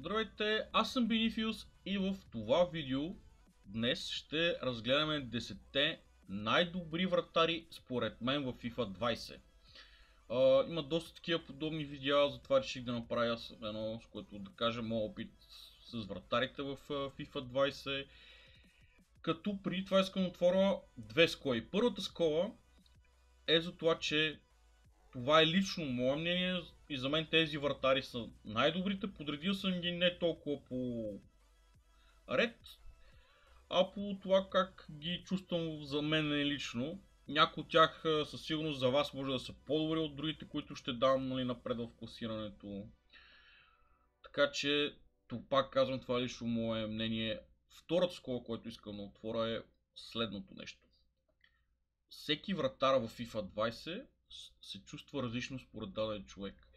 Здравейте, аз съм Бенифиус и в това видео днес ще разгледаме 10-те най-добри вратари според мен в FIFA 20. А, има доста такива подобни видеа, затова реших да направя едно, с което да кажа моят опит с вратарите в FIFA 20. Като преди това искам да отворя две сколи. Първата скола е за това, че това е лично мое мнение и за мен тези вратари са най-добрите. Подредил съм ги не толкова по ред, а по това как ги чувствам за мен лично. Някои от тях със сигурност за вас може да са по-добри от другите, които ще дам нали, напред в класирането. Така че, пак казвам, това е лично мое мнение. Втората скола, който искам да отворя е следното нещо. Всеки вратар в FIFA 20 се чувства различно според даден човек.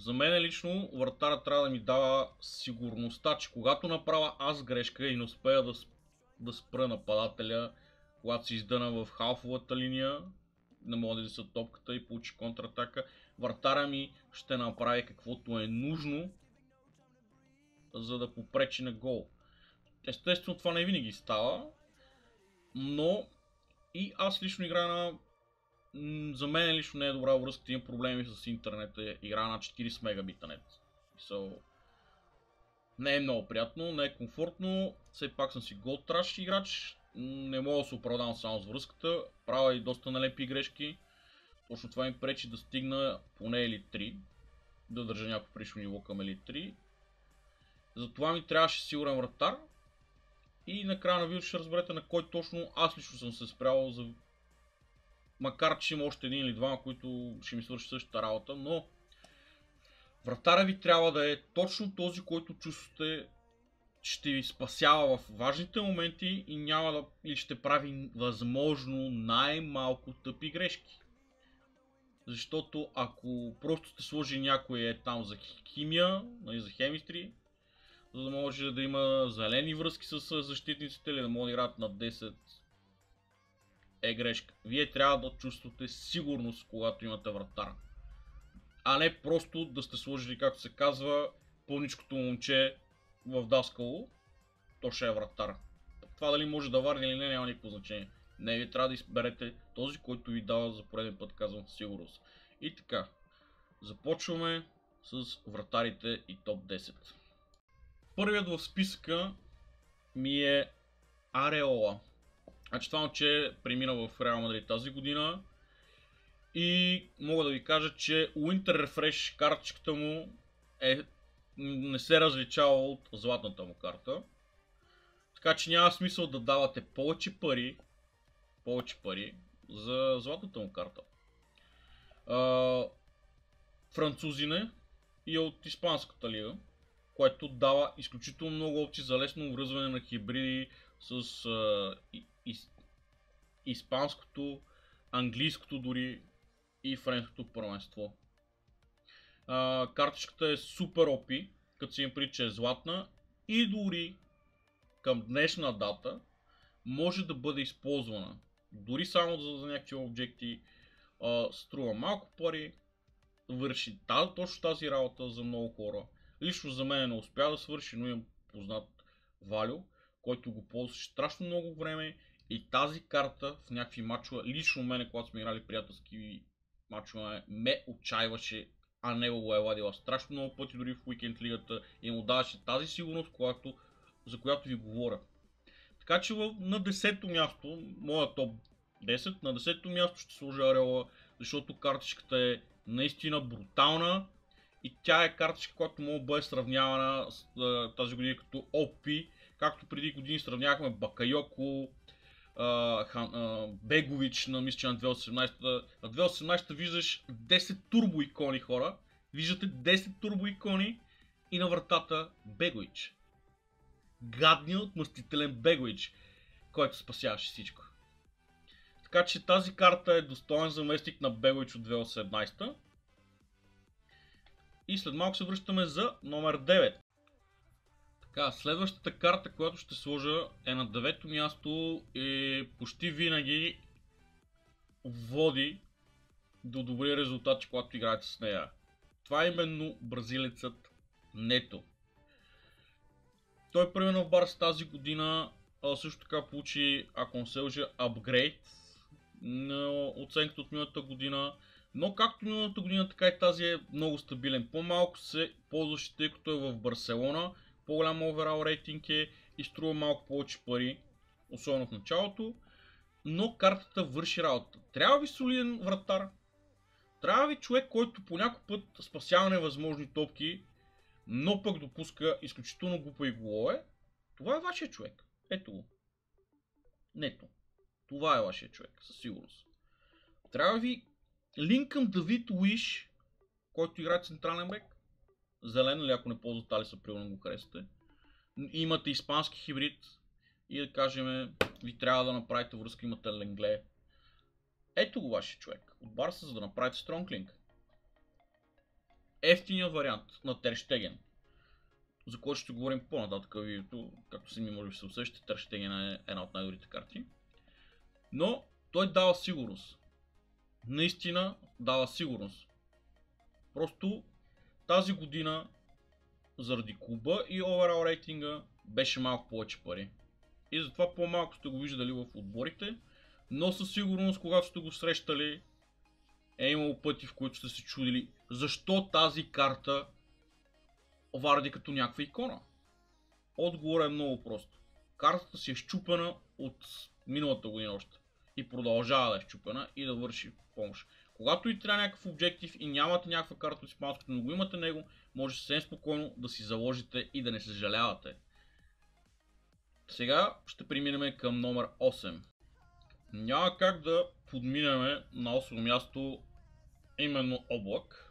За мен лично вратара трябва да ми дава сигурността, че когато направя аз грешка и не успея да, да спра нападателя, когато се издъна в халфовата линия, не мога да са топката и получи контратака, вратара ми ще направи каквото е нужно, за да попречи на гол. Естествено това не винаги става, но и аз лично играя на за мен лично не е добра връзка, имам проблеми с интернета, игра на 40 мегабита нет. So, не е много приятно, не е комфортно, все пак съм си гол траш играч, не мога да се оправдавам само с връзката, правя и доста налепи грешки. Точно това ми пречи да стигна поне Елит 3, да държа някакво пришло ниво към Елит 3. Затова ми трябваше сигурен вратар. И накрая на видео ще разберете на кой точно аз лично съм се спрял за макар че има още един или двама, които ще ми свърши същата работа, но вратаря ви трябва да е точно този, който чувствате, ще ви спасява в важните моменти и няма да, или ще прави възможно най-малко тъпи грешки. Защото ако просто сте сложи някой е там за химия, нали, за хемистри, за да може да има зелени връзки с защитниците или да могат да играят на 10 е грешка. Вие трябва да чувствате сигурност, когато имате вратар. А не просто да сте сложили, както се казва, пълничкото момче в даскало, то ще е вратар. Това дали може да варди или не, няма никакво значение. Не, ви трябва да изберете този, който ви дава за пореден път, казвам сигурност. И така, започваме с вратарите и топ 10. Първият в списъка ми е Ареола. Значи това момче премина в Реал Мадрид тази година и мога да ви кажа, че Winter Refresh картичката му е, не се различава от златната му карта. Така че няма смисъл да давате повече пари, повече пари за златната му карта. А, французине и от Испанската лига, което дава изключително много опции за лесно връзване на хибриди с а, из, испанското, английското дори и френското първенство. А, картичката е супер опи, като си им при, че е златна и дори към днешна дата може да бъде използвана. Дори само за, за някакви обекти а, струва малко пари, върши тази, точно тази работа за много хора. Лично за мен не успя да свърши, но имам познат Валю, който го ползваше страшно много време и тази карта в някакви мачове, лично мене, когато сме играли приятелски мачове, ме отчаиваше, а не го е ладила страшно много пъти, дори в уикенд лигата и му даваше тази сигурност, която, за която ви говоря. Така че на 10-то място, моя топ 10, на 10-то място ще сложа Ареола, защото картичката е наистина брутална и тя е картичка, която мога да бъде сравнявана с тази година като OP, както преди години сравнявахме Бакайоко, Бегович на мисля, на 2018. На 2018 виждаш 10 турбо икони хора. Виждате 10 турбо икони и на вратата Бегович. Гадният отмъстителен Бегович, който спасяваше всичко. Така че тази карта е достоен заместник на Бегович от 2018. И след малко се връщаме за номер 9. Така, следващата карта, която ще сложа е на девето място и почти винаги води до добри резултати, когато играете с нея. Това е именно бразилецът Нето. той примерно в Барс тази година също така получи, ако не се лъжа, апгрейд на оценката от миналата година. Но както миналата година, така и тази е много стабилен. По-малко се ползваше, тъй като е в Барселона. По-голям оверал рейтинг е и струва малко повече пари, особено в началото. Но картата върши работа. Трябва ви солиден вратар. Трябва ви човек, който по някой път спасява невъзможни топки, но пък допуска изключително глупави голове. Това е вашия човек. Ето го. Нето. Това е вашия човек, със сигурност. Трябва ви линк към Давид Уиш, който играе централен бек. Зелен, или ако не ползвате Алиса, примерно го харесате. Имате испански хибрид и да кажем, ви трябва да направите връзка, имате Ленгле. Ето го вашия човек. От Барса, за да направите Стронглинг. Ефтиният вариант на Терштеген за който ще говорим по-нататък в видеото, както си ми може да се усещате, Терштеген е една от най-добрите карти. Но той дава сигурност. Наистина дава сигурност. Просто тази година заради клуба и оверал рейтинга беше малко повече пари. И затова по-малко сте го виждали в отборите, но със сигурност, когато сте го срещали, е имало пъти, в които сте се чудили защо тази карта Варди като някаква икона. Отговорът е много просто. Картата си е щупена от миналата година още. И продължава да е щупена и да върши помощ. Когато и трябва някакъв обектив и нямате някаква карта от испанското, но го имате него, може съвсем спокойно да си заложите и да не съжалявате. Сега ще преминем към номер 8. Няма как да подминем на 8 място именно облак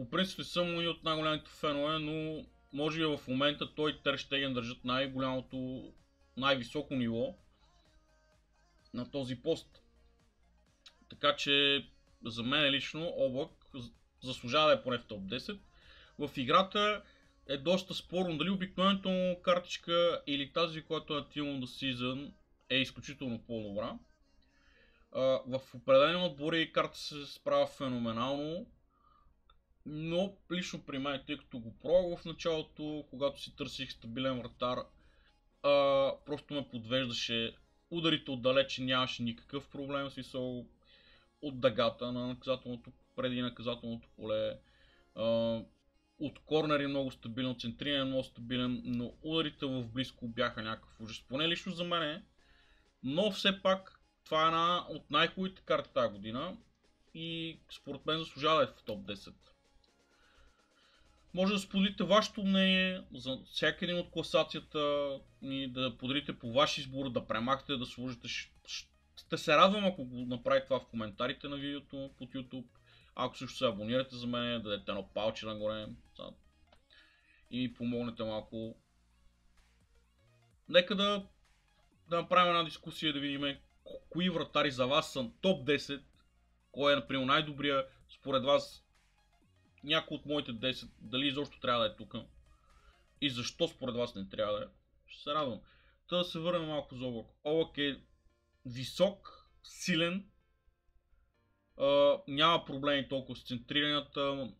по принцип не съм и от най-голямите фенове, но може би в момента той и Терштеген държат най-голямото, най-високо ниво на този пост. Така че за мен лично Облак заслужава да е поне в топ 10. В играта е доста спорно дали обикновената му картичка или тази, която е Team of the Season е изключително по-добра. В определени отбори карта се справя феноменално, но лично при мен, тъй като го пробвах в началото, когато си търсих стабилен вратар, просто ме подвеждаше. Ударите отдалече нямаше никакъв проблем, смисъл от дъгата на наказателното, преди наказателното поле. А, от корнери много стабилен, от центриране много стабилен, но ударите в близко бяха някакъв ужас. Поне лично за мен но все пак това е една от най-хубавите карти тази година и според мен заслужава е в топ 10. Може да споделите вашето мнение за всяка един от класацията и да поделите по ваш избор, да премахте, да сложите. Ще се радвам ако го направите това в коментарите на видеото под YouTube. Ако също се абонирате за мен, да дадете едно палче нагоре и ми помогнете малко. Нека да, да направим една дискусия да видим кои вратари за вас са топ 10, кой е, например, най-добрия според вас някой от моите 10, дали изобщо трябва да е тук и защо според вас не трябва да е, ще се радвам. Та да се върнем малко за облак. Облак е висок, силен, а, няма проблеми толкова с центрирането,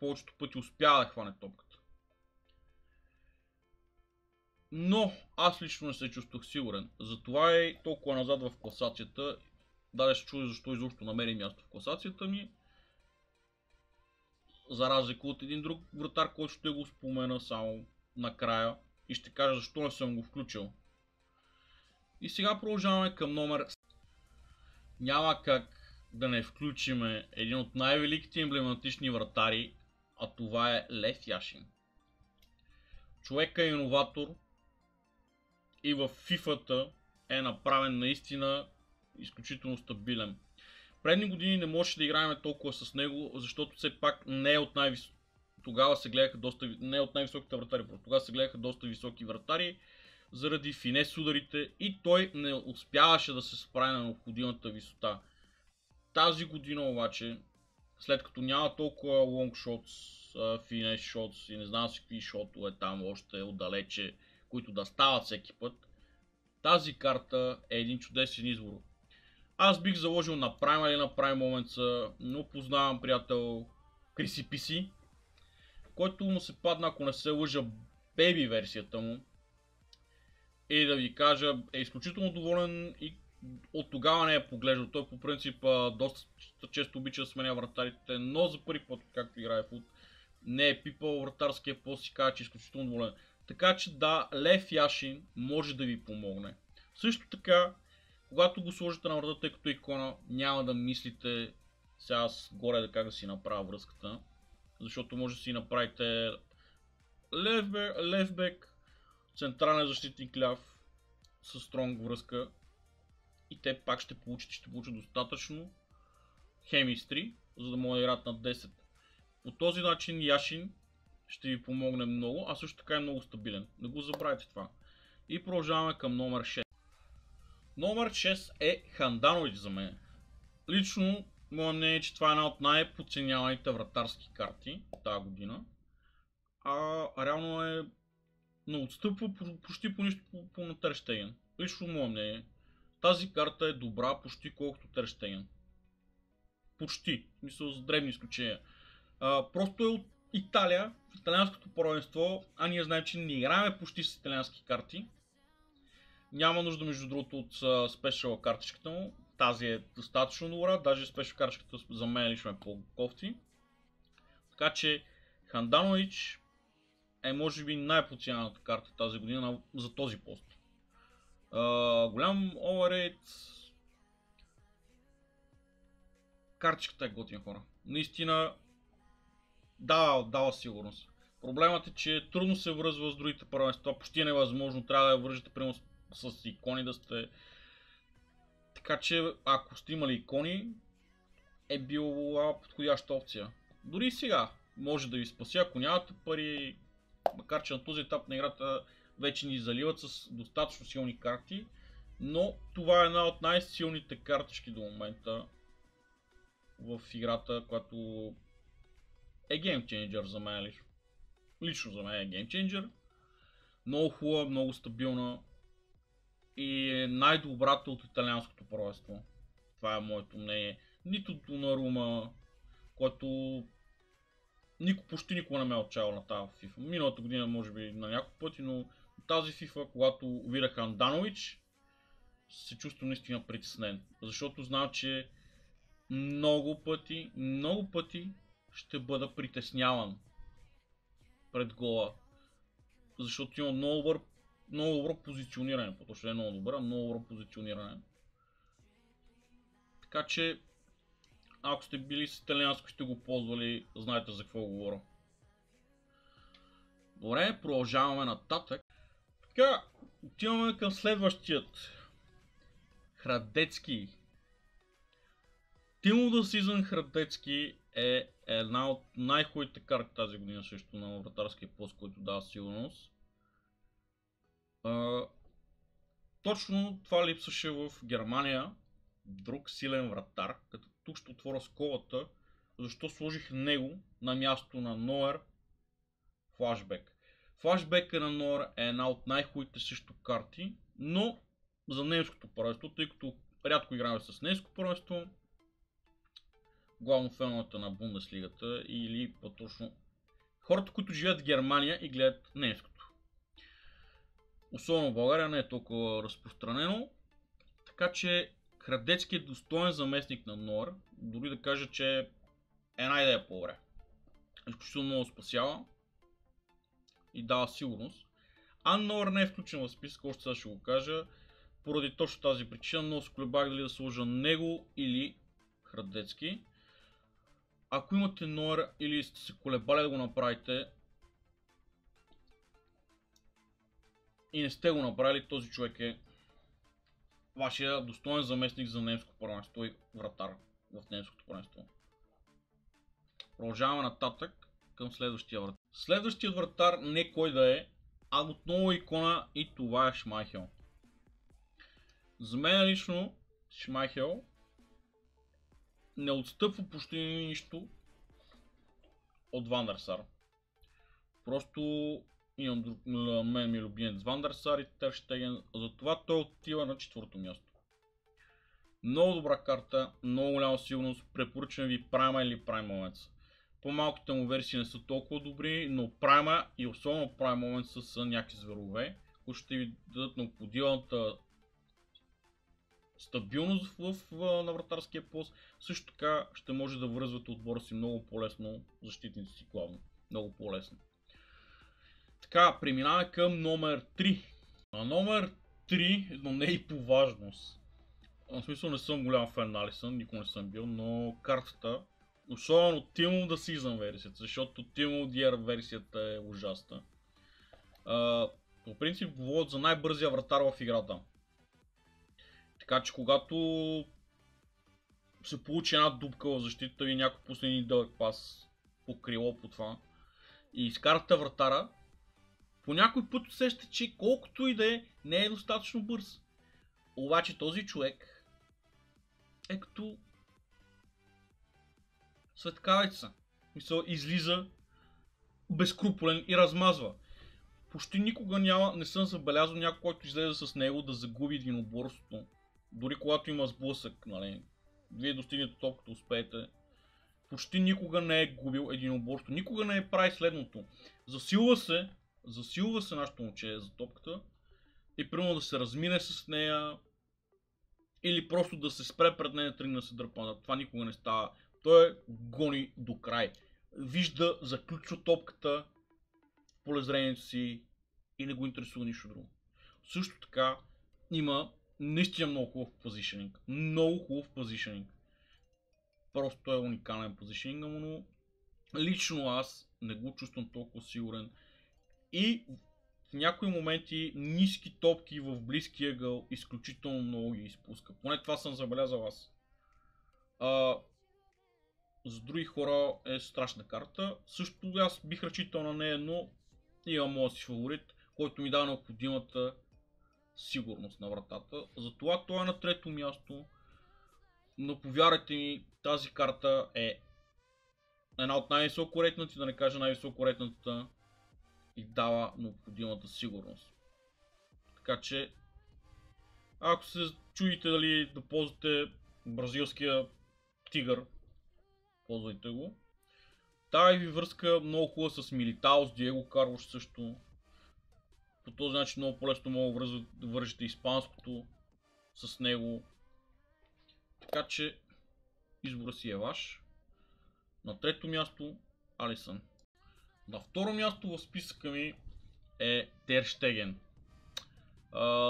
повечето пъти успява да хване топката. Но аз лично не се чувствах сигурен. Затова е толкова назад в класацията. Даде се чуди защо изобщо намери място в класацията ми за разлика от един друг вратар, който ще го спомена само накрая и ще кажа защо не съм го включил. И сега продължаваме към номер... Няма как да не включим един от най-великите емблематични вратари, а това е Лев Яшин. Човека е иноватор и в FIFA е направен наистина изключително стабилен. Предни години не можеше да играем толкова с него, защото все пак не е от най Тогава се гледаха доста... Не е от най-високите вратари, тогава се гледаха доста високи вратари заради финес ударите и той не успяваше да се справи на необходимата висота. Тази година обаче, след като няма толкова long shots, финес shots и не знам си какви шотове там още отдалече, които да стават всеки път, тази карта е един чудесен избор. Аз бих заложил на Prime или на Prime Moments, но познавам приятел Криси Писи, който му се падна, ако не се лъжа, бейби версията му. И да ви кажа, е изключително доволен и от тогава не е поглеждал. Той по принцип доста често обича да сменя вратарите, но за първи път, както играе фут, не е пипал вратарския пост и казва, че е изключително доволен. Така че да, Лев Яшин може да ви помогне. Също така, когато го сложите на врата, тъй като икона, няма да мислите сега аз горе да как да си направя връзката. Защото може да си направите левбек, левбек централен защитник ляв с стронг връзка и те пак ще получат, ще получат достатъчно хемистри, за да могат да играят на 10. По този начин Яшин ще ви помогне много, а също така е много стабилен. Не го забравяйте това. И продължаваме към номер 6. Номер 6 е Ханданович за мен. Лично, моя мнение е, че това е една от най-подценяваните вратарски карти тази година. А реално е не отстъпва почти по нищо по, по на Терштеген. Лично мое мнение. Тази карта е добра почти колкото Терштеген. Почти. Мисля с древни изключения. А, просто е от Италия, в италианското първенство, а ние знаем, че не играем почти с италиански карти. Няма нужда, между другото, от спешъл картичката му. Тази е достатъчно добра, даже спешъл картичката за мен лично е по-кофти. Така че Ханданович е може би най-подценената карта тази година за този пост. Uh, голям оверейт. Картичката е готина хора. Наистина дава, дава сигурност. Проблемът е, че трудно се връзва с другите първенства. Почти е невъзможно. Трябва да я вържете примерно с, с икони да сте. Така че ако сте имали икони, е била подходяща опция. Дори сега може да ви спаси, ако нямате пари, макар че на този етап на играта вече ни заливат с достатъчно силни карти, но това е една от най-силните картички до момента в играта, която е геймченджер за мен лично. Лично за мен е геймченджер. Много хубава, много стабилна и е най-добрата от италианското първенство. Това е моето мнение. Нито Донарума, който нико, почти никога не ме е отчаял на тази FIFA. Миналата година може би на няколко пъти, но тази FIFA, когато видях Анданович, се чувствам наистина притеснен. Защото знам, че много пъти, много пъти ще бъда притесняван пред гола. Защото има много добър, много добро позициониране, по-точно е много добър, много добро позициониране. Така че ако сте били с италианско сте го ползвали, знаете за какво говоря. Добре, продължаваме нататък. Така, отиваме към следващият. Храдецки. Тимо да Season Храдецки е една от най-хубавите карти тази година също на вратарския пост, който дава сигурност. А, точно това липсваше в Германия. Друг силен вратар, като тук ще отворя сколата, защо сложих него на място на Ноер флашбек. Флашбека на Ноер е една от най-хубавите също карти, но за немското първенство, тъй като рядко играме с немско първенство, главно феновете на Бундеслигата или по-точно хората, които живеят в Германия и гледат немското. Особено в България не е толкова разпространено, така че Храдецки е достоен заместник на Нор, дори да кажа, че е една идея по-добре. Изключително много спасява и дава сигурност. А Нор не е включен в списък, още сега ще го кажа, поради точно тази причина, но се колебах дали да сложа него или Храдецки. Ако имате Нор или сте се колебали да го направите и не сте го направили, този човек е вашия достоен заместник за немско първенство и вратар в немското първенство. Продължаваме нататък към следващия вратар. Следващият вратар не кой да е, а отново икона и това е Шмайхел. За мен лично Шмайхел не отстъпва почти нищо от Вандерсар. Просто имам друг, на мен ми е любимец Вандерсар и Терштеген, затова той отива на четвърто място. Много добра карта, много голяма сигурност, препоръчвам ви Прайма или Праймовец. По-малките му версии не са толкова добри, но Prime и особено Prime Moments са някакви зверове, които ще ви дадат необходимата стабилност в, в, на вратарския пост. Също така ще може да връзвате отбора си много по-лесно, защитници си главно. Много по-лесно. Така, преминаваме към номер 3. На номер 3, но не и по важност. В смисъл не съм голям фен на Алисън, никога не съм бил, но картата, особено Team of the Season версията, защото Team of the Year версията е ужасна. Uh, по принцип говорят за най-бързия вратар в играта. Така че когато се получи една дупка в защита и някой пусне един дълъг пас по крило по това и изкарате вратара, по някой път усещате, че колкото и да е, не е достатъчно бърз. Обаче този човек е като светкавица. Мисъл, излиза безкруполен и размазва. Почти никога няма, не съм забелязал някой, който излезе с него да загуби единоборството. Дори когато има сблъсък, нали, вие достигнете топката, успеете. Почти никога не е губил единоборство. Никога не е прави следното. Засилва се, засилва се нашето момче за топката и примерно да се размине с нея или просто да се спре пред нея тръгне да се дърпа. Това никога не става. Той гони до край. Вижда, заключва топката в полезрението си и не го интересува нищо друго. Също така има наистина много хубав позишенинг. Много хубав позишенинг. Просто е уникален позишенинг, но лично аз не го чувствам толкова сигурен. И в някои моменти ниски топки в близкия ъгъл изключително много ги изпуска. Поне това съм забелязал аз. А, за други хора е страшна карта. Също аз бих разчитал на нея, но имам моят си фаворит, който ми дава необходимата сигурност на вратата. Затова той е на трето място. Но повярвайте ми, тази карта е една от най-високо ретнати, да не кажа най-високо ретнатата и дава необходимата сигурност. Така че, ако се чудите дали да ползвате бразилския тигър, ползвайте го. Тая ви връзка много хубава с Милитао, с Диего Карлош също. По този начин много по-лесно мога да вържете испанското с него. Така че избора си е ваш. На трето място Алисън. На второ място в списъка ми е Терштеген.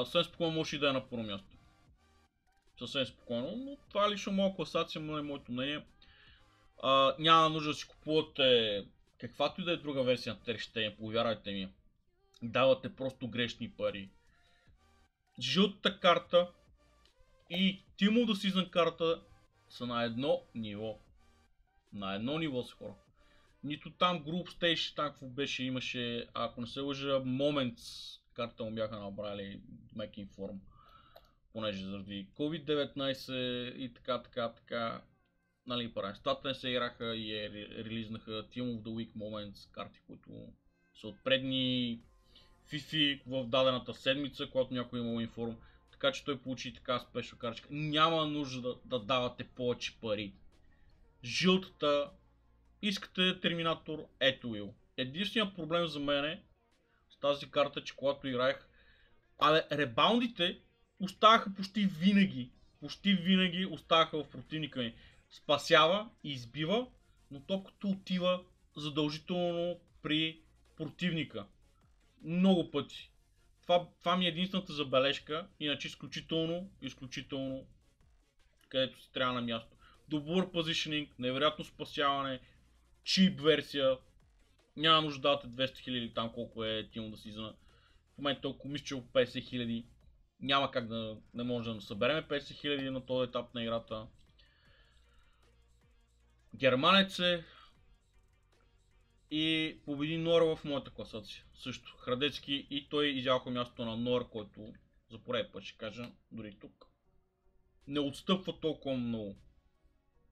Съвсем спокойно може и да е на първо място. Съвсем спокойно, но това е лично моя класация, но е моето мнение. А, няма нужда да си купувате каквато и да е друга версия на Терштеген, повярвайте ми давате просто грешни пари. Жълтата карта и Тимо да Season карта са на едно ниво. На едно ниво с хора. Нито там Group Stage, там какво беше, имаше, ако не се лъжа, Moments карта му бяха набрали Making Form. Понеже заради COVID-19 и така, така, така, нали, паренстата не се играха и е, релизнаха Team of the Week Moments карти, които са от предни FIFA в дадената седмица, когато някой е имал информ. Така че той получи така спешно карчка. Няма нужда да, да давате повече пари. Жълтата, искате терминатор, ето Will. Единственият проблем за мен е с тази карта, че когато играех, абе, ребаундите оставаха почти винаги. Почти винаги оставаха в противника ми. Спасява и избива, но топката отива задължително при противника много пъти. Това, това ми е единствената забележка, иначе изключително, изключително, където си трябва на място. Добър позишнинг, невероятно спасяване, чип версия, няма нужда да давате 200 000 там колко е Тимо да си В момента ако мисля, че 50 000, няма как да не може да събереме 50 000 на този етап на играта. Германец е, и победи Нора в моята класация. Също. Храдецки и той изяваха мястото на Нора, който за пореден път ще кажа, дори тук. Не отстъпва толкова много.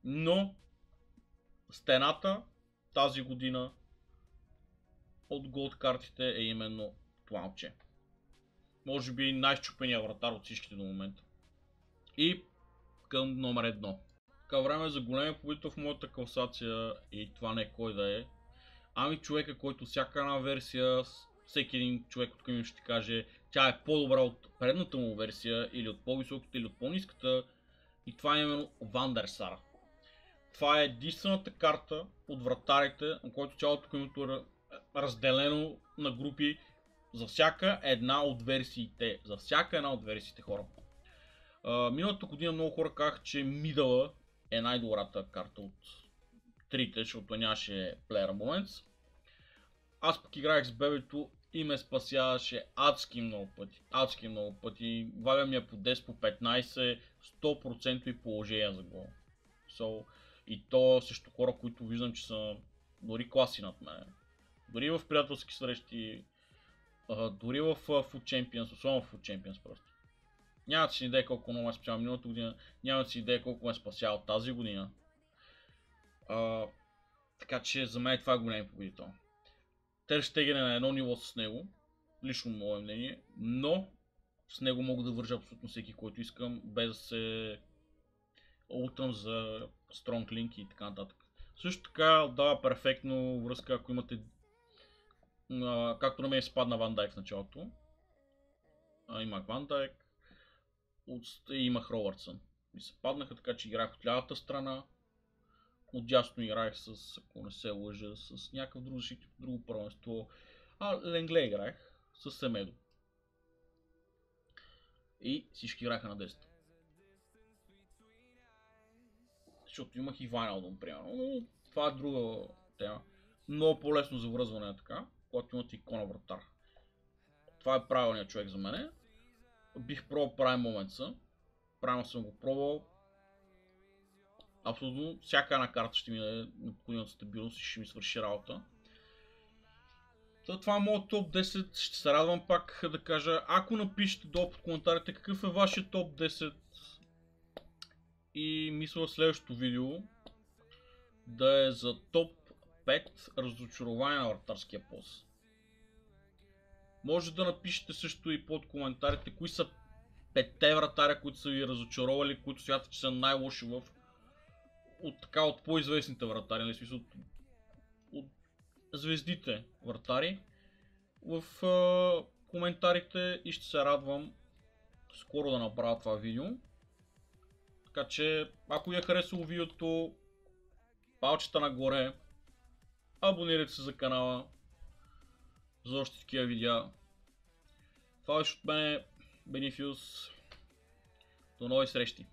Но стената тази година от голд картите е именно това. Може би най-щупения вратар от всичките до момента. И към номер едно. така време за големия победител в моята класация и това не е кой да е. Ами човека, който всяка една версия, всеки един човек от към ще каже, тя е по-добра от предната му версия или от по-високата или от по-низката. И това е именно Вандерсар. Това е единствената карта от вратарите, на който цялото комьюто е разделено на групи за всяка една от версиите. За всяка една от версиите хора. Uh, миналата година много хора казаха, че Мидъла е най-добрата карта от трите, защото нямаше Player Moments. Аз пък играех с бебето и ме спасяваше адски много пъти. Адски много пъти. Валя ми я по 10, по 15, 100% и положение за гол. So, и то също хора, които виждам, че са дори класи над мен. Дори в приятелски срещи, дори в Food Champions, особено в Food Champions просто. Нямате си идея колко много е спасял миналата година, нямате си идея колко ме е спасял тази година. А, така че за мен това е голям победител. Терштеген е на едно ниво с него, лично мое мнение, но с него мога да вържа абсолютно всеки, който искам, без да се ултрам за Strong Link и така нататък. Също така дава перфектно връзка, ако имате а, както на мен спадна Ван Дайк в началото. А, имах Ван Дайк, и имах Робъртсън. Ми се паднаха така, че играх от лявата страна. Отдясно играх с, ако не се лъжа, с някакъв друг защитник, друго първенство. А, Ленгле играх с Семедо. И всички играха на 10. Защото имах и Вайналдон, примерно. Но това е друга тема. Много по-лесно за връзване е така, когато имате икона вратар. Това е правилният човек за мене. Бих пробвал Prime Moments. Prime съм го пробвал. Абсолютно всяка една карта ще ми даде необходимата стабилност и ще ми свърши работа. това е моят топ 10. Ще се радвам пак да кажа, ако напишете долу под коментарите какъв е вашия топ 10 и мисля следващото видео да е за топ 5 разочарование на вратарския пост. Може да напишете също и под коментарите кои са петте вратаря, които са ви разочаровали, които смятате, че са най-лоши в от така от по-известните вратари, нали смисъл от, от звездите вратари в а, коментарите и ще се радвам скоро да направя това видео. Така че, ако ви е харесало видеото, палчета нагоре, абонирайте се за канала за още такива видеа. Това беше от мен, Бенифиус. До нови срещи!